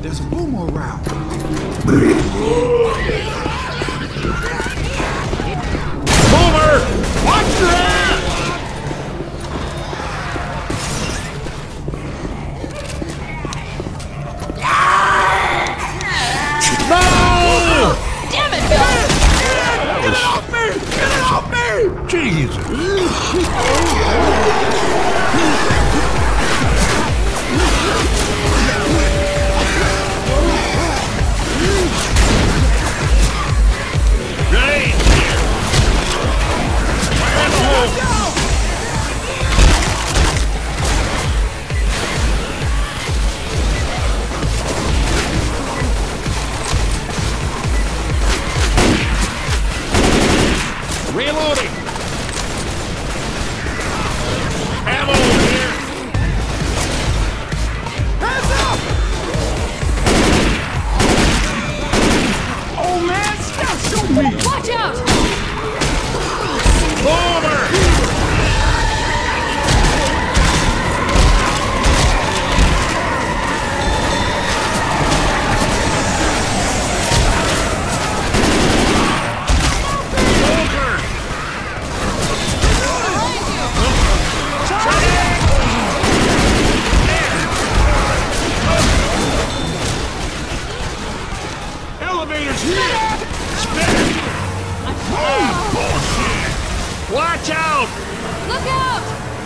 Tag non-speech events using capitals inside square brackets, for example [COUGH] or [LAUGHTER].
There's a boomer around. Boomer! Watch that! No! Damn it, Bill! Help me! Get it off me! Jesus! [LAUGHS] Reloading! Elevators here! Spin! Bullshit! Watch out! Look out!